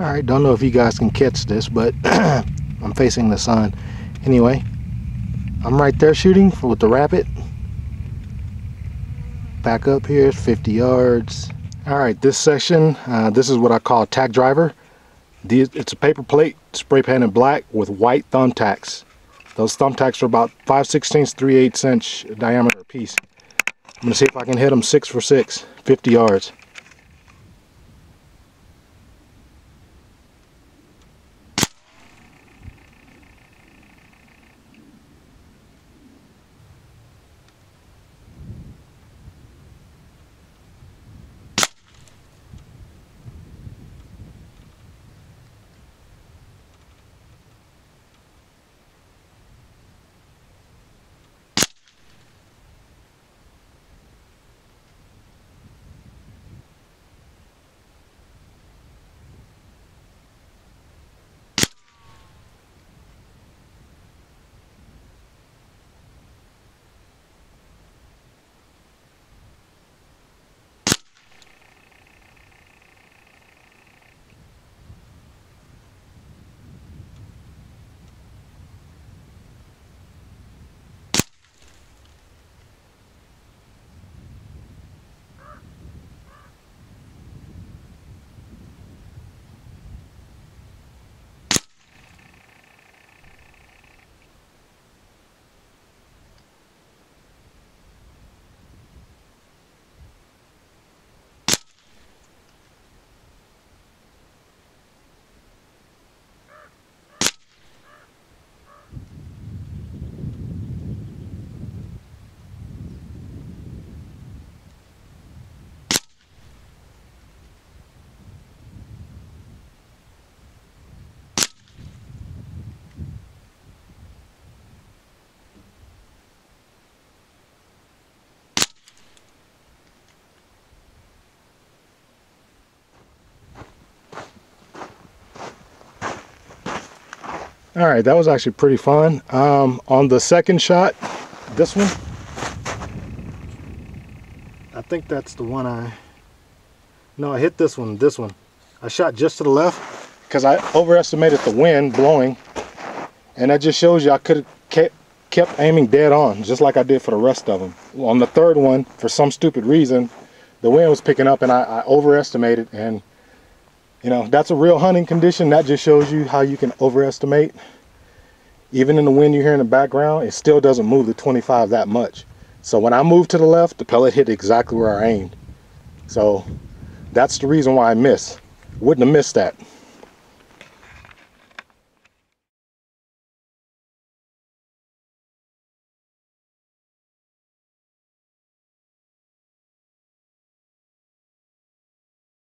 All right, don't know if you guys can catch this, but I'm facing the sun. Anyway, I'm right there shooting with the rapid. Back up here, 50 yards. All right, this section, uh, this is what I call tack driver. These, it's a paper plate, spray painted black with white thumbtacks. Those thumbtacks are about 5 16 3 8 inch diameter piece. I'm gonna see if I can hit them six for six, 50 yards. All right, that was actually pretty fun. Um, on the second shot, this one, I think that's the one I, no, I hit this one, this one. I shot just to the left because I overestimated the wind blowing. And that just shows you I could have kept, kept aiming dead on, just like I did for the rest of them. On the third one, for some stupid reason, the wind was picking up and I, I overestimated and you know, that's a real hunting condition. That just shows you how you can overestimate. Even in the wind you hear in the background, it still doesn't move the 25 that much. So when I moved to the left, the pellet hit exactly where I aimed. So that's the reason why I missed. Wouldn't have missed that.